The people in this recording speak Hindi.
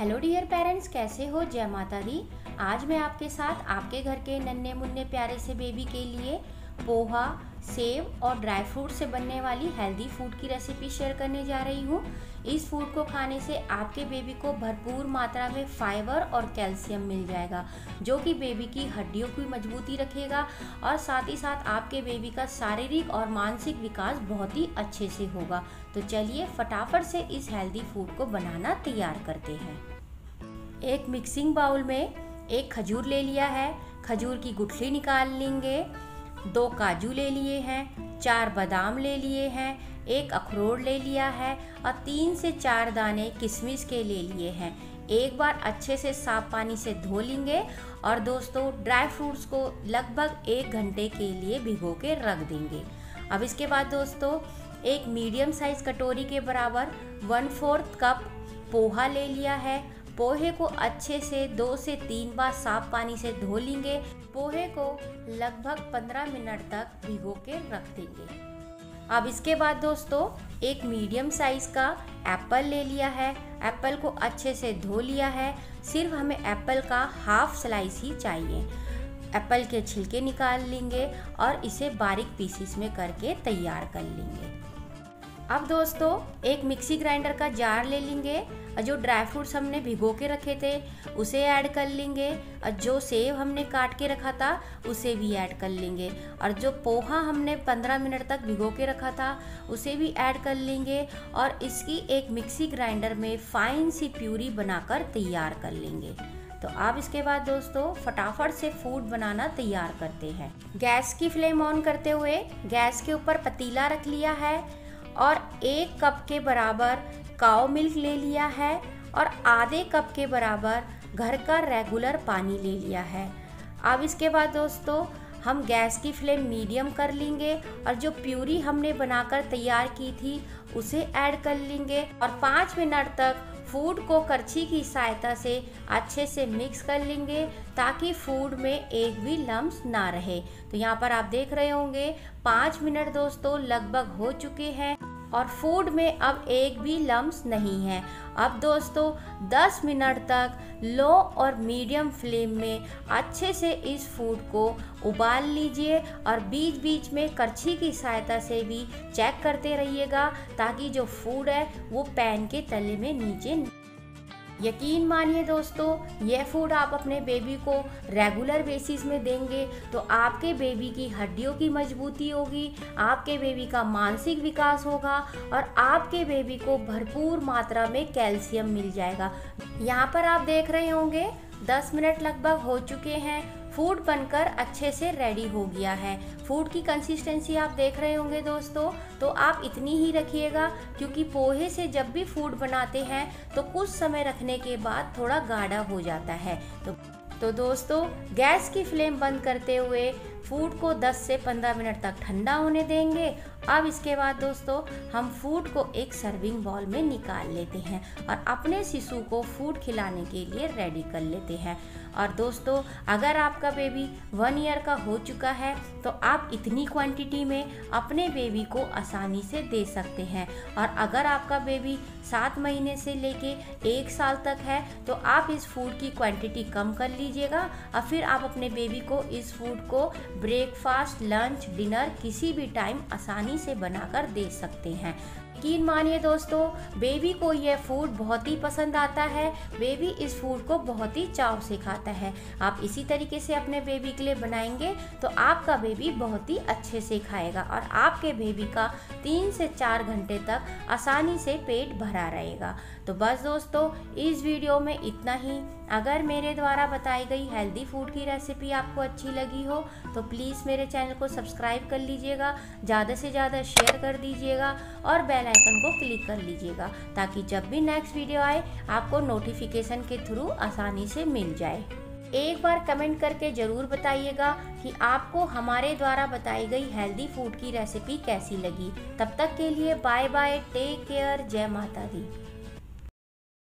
हेलो डियर पेरेंट्स, कैसे हो जय माता दी? आज मैं आपके साथ आपके घर के नन्हे मुन्ने प्यारे से बेबी के लिए पोहा सेव और ड्राई फ्रूट से बनने वाली हेल्दी फ़ूड की रेसिपी शेयर करने जा रही हूँ। इस फ़ूड को खाने से आपके बेबी को भरपूर मात्रा में फाइबर और कैल्शियम मिल जाएगा, जो कि बेबी की हड्डियों की मजबूती रखेगा और साथ ही साथ आपके बेबी का शारीरिक और मानसिक विकास बहुत ही अच्छे से होगा। तो चलिए फटाफट से इस हेल्दी फ़ूड को बनाना तैयार करते हैं। एक मिक्सिंग बाउल में एक खजूर ले लिया है। खजूर की गुठली निकाल लेंगे। दो काजू ले लिए हैं, चार बादाम ले लिए हैं, एक अखरोट ले लिया है और तीन से चार दाने किशमिश के ले लिए हैं। एक बार अच्छे से साफ़ पानी से धो लेंगे और दोस्तों, ड्राई फ्रूट्स को लगभग एक घंटे के लिए भिगो के रख देंगे। अब इसके बाद दोस्तों, एक मीडियम साइज़ कटोरी के बराबर वन फोर्थ कप पोहा ले लिया है पोहे को अच्छे से दो से तीन बार साफ़ पानी से धो लेंगे। पोहे को लगभग 15 मिनट तक भिगो के रख देंगे। अब इसके बाद दोस्तों, एक मीडियम साइज़ का एप्पल ले लिया है। एप्पल को अच्छे से धो लिया है। सिर्फ़ हमें एप्पल का हाफ़ स्लाइस ही चाहिए। एप्पल के छिलके निकाल लेंगे और इसे बारीक पीसीस में करके तैयार कर लेंगे। अब दोस्तों, एक मिक्सी ग्राइंडर का जार ले लेंगे, और जो ड्राई फ्रूट्स हमने भिगो के रखे थे, उसे ऐड कर लेंगे, और जो सेव हमने काट के रखा था, उसे भी ऐड कर लेंगे। और जो पोहा हमने 15 मिनट तक भिगो के रखा था, उसे भी ऐड कर लेंगे, और इसकी एक मिक्सी ग्राइंडर में फाइन सी प्यूरी बनाकर तैयार कर लेंगे। तो आप इसके बाद दोस्तों, फटाफट से फ़ूड बनाना तैयार करते हैं। गैस की फ्लेम ऑन करते हुए गैस के ऊपर पतीला रख लिया है और एक कप के बराबर काओ मिल्क ले लिया है और आधे कप के बराबर घर का रेगुलर पानी ले लिया है। अब इसके बाद दोस्तों, हम गैस की फ्लेम मीडियम कर लेंगे और जो प्यूरी हमने बनाकर तैयार की थी, उसे ऐड कर लेंगे और पाँच मिनट तक फ़ूड को करछी की सहायता से अच्छे से मिक्स कर लेंगे ताकि फ़ूड में एक भी लम्स ना रहे। तो यहाँ पर आप देख रहे होंगे, पाँच मिनट दोस्तों लगभग हो चुके हैं। और फ़ूड में अब एक भी लम्स नहीं है। अब दोस्तों 10 मिनट तक लो और मीडियम फ्लेम में अच्छे से इस फ़ूड को उबाल लीजिए और बीच बीच में करछी की सहायता से भी चेक करते रहिएगा ताकि जो फ़ूड है वो पैन के तले में नीचे यकीन मानिए दोस्तों, यह फ़ूड आप अपने बेबी को रेगुलर बेसिस में देंगे तो आपके बेबी की हड्डियों की मजबूती होगी, आपके बेबी का मानसिक विकास होगा और आपके बेबी को भरपूर मात्रा में कैल्शियम मिल जाएगा। यहाँ पर आप देख रहे होंगे 10 मिनट लगभग हो चुके हैं फ़ूड बनकर अच्छे से रेडी हो गया है। फ़ूड की कंसिस्टेंसी आप देख रहे होंगे दोस्तों तो आप इतनी ही रखिएगा, क्योंकि पोहे से जब भी फ़ूड बनाते हैं तो कुछ समय रखने के बाद थोड़ा गाढ़ा हो जाता है। तो तो दोस्तों, गैस की फ्लेम बंद करते हुए फ़ूड को 10 से 15 मिनट तक ठंडा होने देंगे। अब इसके बाद दोस्तों, हम फ़ूड को एक सर्विंग बॉल में निकाल लेते हैं और अपने शिशु को फ़ूड खिलाने के लिए रेडी कर लेते हैं। और दोस्तों, अगर आपका बेबी वन ईयर का हो चुका है तो आप इतनी क्वांटिटी में अपने बेबी को आसानी से दे सकते हैं। और अगर आपका बेबी सात महीने से लेके एक साल तक है तो आप इस फ़ूड की क्वांटिटी कम कर लीजिएगा और फिर आप अपने बेबी को इस फ़ूड को ब्रेकफास्ट लंच डिनर किसी भी टाइम आसानी से बनाकर दे सकते हैं। यकीन मानिए दोस्तों बेबी को यह फ़ूड बहुत ही पसंद आता है। बेबी इस फ़ूड को बहुत ही चाव से खाता है। आप इसी तरीके से अपने बेबी के लिए बनाएँगे तो आपका बेबी बहुत ही अच्छे से खाएगा और आपके बेबी का तीन से चार घंटे तक आसानी से पेट भरा रहेगा। तो बस दोस्तों, इस वीडियो में इतना ही। अगर मेरे द्वारा बताई गई हेल्दी फ़ूड की रेसिपी आपको अच्छी लगी हो तो प्लीज़ मेरे चैनल को सब्सक्राइब कर लीजिएगा, ज़्यादा से ज़्यादा शेयर कर दीजिएगा और बेल आइकन को क्लिक कर लीजिएगा, ताकि जब भी नेक्स्ट वीडियो आए, आपको नोटिफिकेशन के थ्रू आसानी से मिल जाए। एक बार कमेंट करके ज़रूर बताइएगा कि आपको हमारे द्वारा बताई गई हेल्दी फ़ूड की रेसिपी कैसी लगी। तब तक के लिए बाय बाय टेक केयर जय माता दी।